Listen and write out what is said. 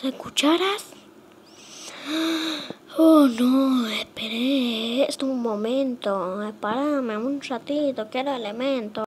¿Se cucharas? Oh, no, esperé. Esto un momento. Espárame un ratito, quiero elementos.